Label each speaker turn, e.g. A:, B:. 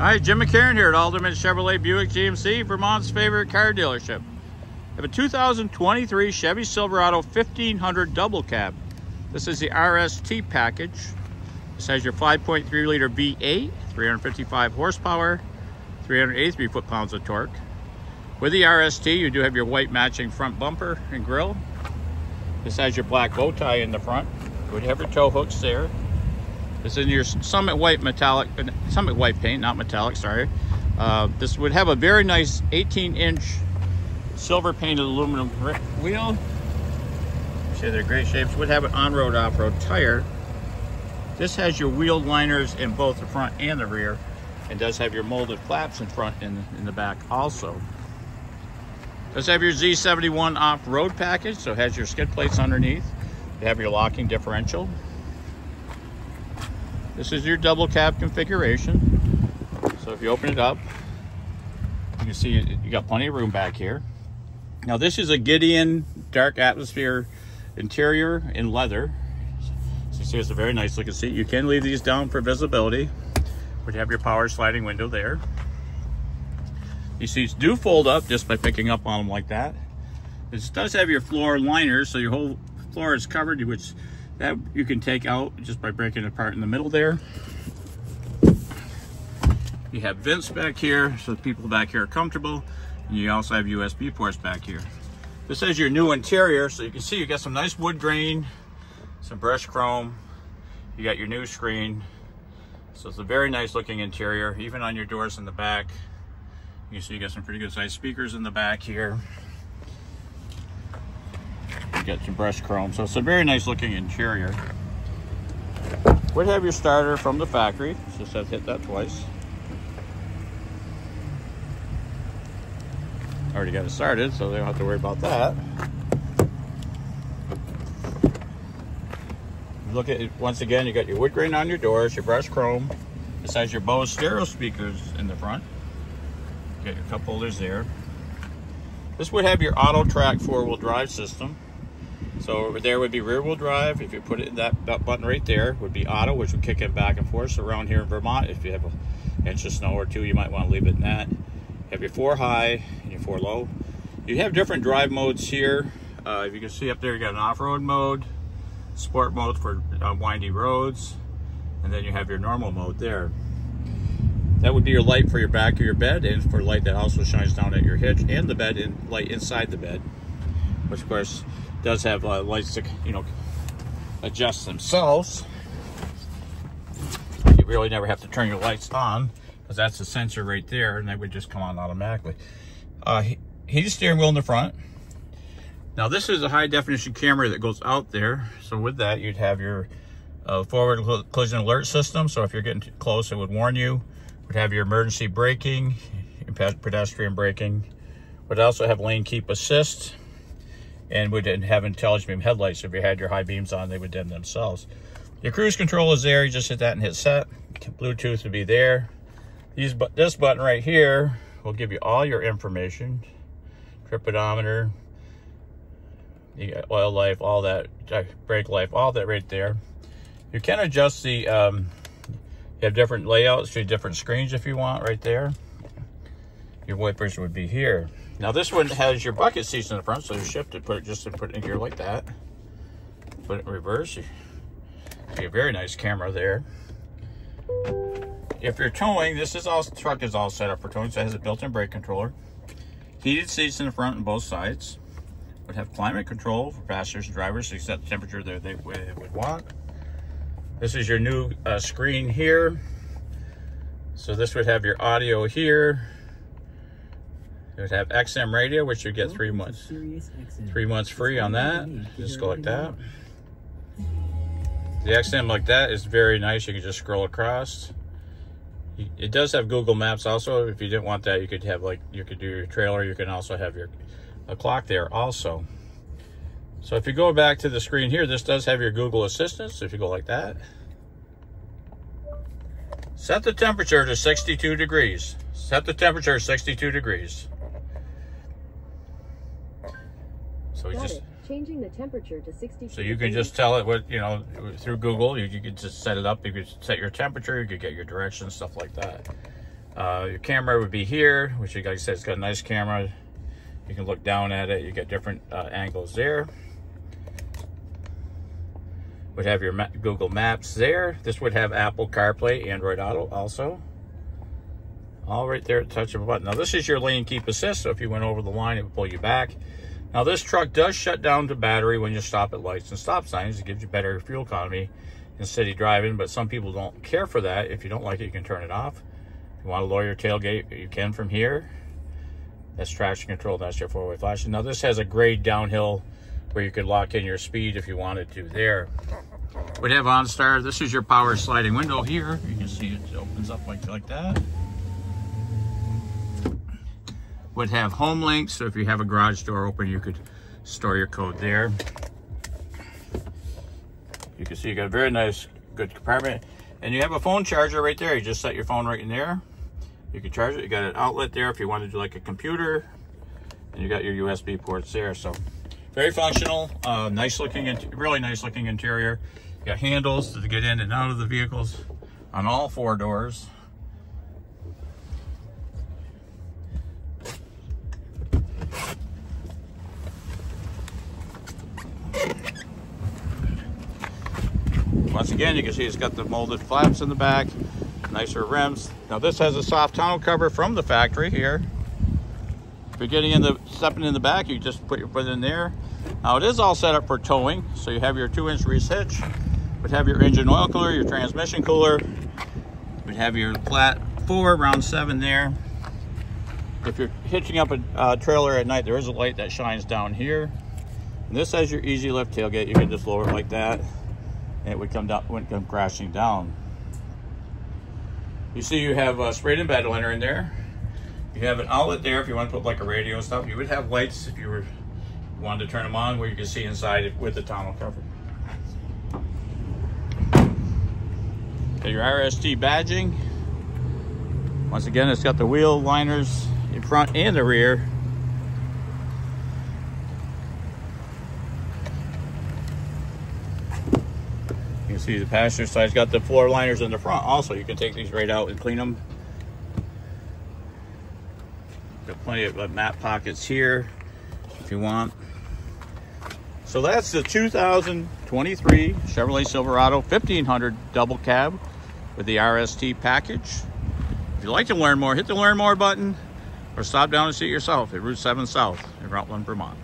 A: Hi, Jim McCarron here at Alderman Chevrolet Buick GMC, Vermont's favorite car dealership. I have a 2023 Chevy Silverado 1500 double cab. This is the RST package. This has your 5.3 liter V8, 355 horsepower, 383 foot-pounds of torque. With the RST, you do have your white matching front bumper and grille. This has your black bow tie in the front. You would have your tow hooks there. This is your Summit White metallic, Summit White paint, not metallic, sorry. Uh, this would have a very nice 18 inch silver painted aluminum wheel. See, they're great shapes. Would have an on-road, off-road tire. This has your wheel liners in both the front and the rear. And does have your molded flaps in front and in the back also. Does have your Z71 off-road package, so it has your skid plates underneath. You have your locking differential. This is your double cab configuration. So if you open it up, you can see you got plenty of room back here. Now this is a Gideon dark atmosphere interior in leather. So you see it's a very nice looking seat. You can leave these down for visibility. But you have your power sliding window there. These seats do fold up just by picking up on them like that. This does have your floor liners, so your whole floor is covered, which that you can take out just by breaking it apart in the middle there. You have vents back here, so people back here are comfortable. And you also have USB ports back here. This is your new interior, so you can see you got some nice wood grain, some brushed chrome. You got your new screen. So it's a very nice looking interior, even on your doors in the back. You see you got some pretty good sized speakers in the back here. Got your brushed chrome. So it's a very nice looking interior. Would have your starter from the factory. Just have hit that twice. Already got it started, so they don't have to worry about that. Look at it, once again, you got your wood grain on your doors, your brushed chrome. This has your Bose stereo speakers in the front. Got your cup holders there. This would have your Autotrac four-wheel drive system. So over there would be rear wheel drive. If you put it in that, that button right there would be auto, which would kick it back and forth. So around here in Vermont, if you have an inch of snow or two, you might want to leave it in that. You have your four high and your four low. You have different drive modes here. Uh, if you can see up there, you got an off-road mode, sport mode for uh, windy roads, and then you have your normal mode there. That would be your light for your back of your bed and for light that also shines down at your hitch and the bed and light inside the bed, which of course does have uh, lights to, you know, adjust themselves. You really never have to turn your lights on because that's the sensor right there and they would just come on automatically. Uh, heated steering wheel in the front. Now this is a high definition camera that goes out there. So with that, you'd have your uh, forward collision alert system. So if you're getting too close, it would warn you. Would have your emergency braking, pedestrian braking. Would also have lane keep assist and would have intelligent beam headlights. If you had your high beams on, they would dim themselves. Your cruise control is there. You just hit that and hit set. Bluetooth would be there. These, this button right here will give you all your information. Trip odometer, oil life, all that, uh, brake life, all that right there. You can adjust the, um, you have different layouts, you different screens if you want right there. Your wipers would be here. Now this one has your bucket seats in the front, so you shift it, put it just to put it in here like that. Put it in reverse. A very nice camera there. If you're towing, this is all truck is all set up for towing, so it has a built-in brake controller. Heated seats in the front and both sides. Would have climate control for passengers and drivers to set the temperature that they would want. This is your new uh, screen here. So this would have your audio here, it would have XM radio, which you get three months, three months free on that. Just go like that. The XM like that is very nice. You can just scroll across. It does have Google Maps also. If you didn't want that, you could have like, you could do your trailer. You can also have your a clock there also. So if you go back to the screen here, this does have your Google Assistant. So if you go like that, set the temperature to 62 degrees. Set the temperature 62 degrees.
B: So we just it. changing the temperature to 60.
A: So you can just tell it what you know through Google. You, you could just set it up. You could set your temperature. You could get your directions, stuff like that. Uh, your camera would be here, which like I said, it's got a nice camera. You can look down at it. You get different uh, angles there. Would have your Google Maps there. This would have Apple CarPlay, Android Auto also. All right there at touch of a button. Now this is your lane keep assist, so if you went over the line, it would pull you back. Now this truck does shut down to battery when you stop at lights and stop signs. It gives you better fuel economy in city driving, but some people don't care for that. If you don't like it, you can turn it off. If you want to lower your tailgate, you can from here. That's traction control, that's your four-way flashing. Now this has a grade downhill where you could lock in your speed if you wanted to there. We have OnStar. This is your power sliding window here. You can see it opens up like, like that would have home links. So if you have a garage door open, you could store your code there. You can see you got a very nice, good compartment. And you have a phone charger right there. You just set your phone right in there. You can charge it. You got an outlet there if you want to do like a computer. And you got your USB ports there. So very functional, uh, nice looking, really nice looking interior. You got handles to get in and out of the vehicles on all four doors. Once again, you can see it's got the molded flaps in the back, nicer rims. Now this has a soft tonneau cover from the factory here. If you're getting in the, stepping in the back, you just put your foot in there. Now it is all set up for towing, so you have your two inch Reese hitch, would have your engine oil cooler, your transmission cooler, would have your flat four, round seven there. If you're hitching up a uh, trailer at night, there is a light that shines down here. And this has your easy lift tailgate. You can just lower it like that and it would come down, wouldn't come crashing down. You see you have a sprayed in bed liner in there. You have an outlet there if you want to put like a radio and stuff. You would have lights if you were wanted to turn them on where you can see inside with the tonneau cover. Okay, your RST badging. Once again, it's got the wheel liners in front and the rear. See the passenger side's got the floor liners in the front also. You can take these right out and clean them. Got plenty of uh, map pockets here if you want. So that's the 2023 Chevrolet Silverado 1500 double cab with the RST package. If you'd like to learn more, hit the learn more button or stop down and see it yourself at Route 7 South in Rutland, Vermont.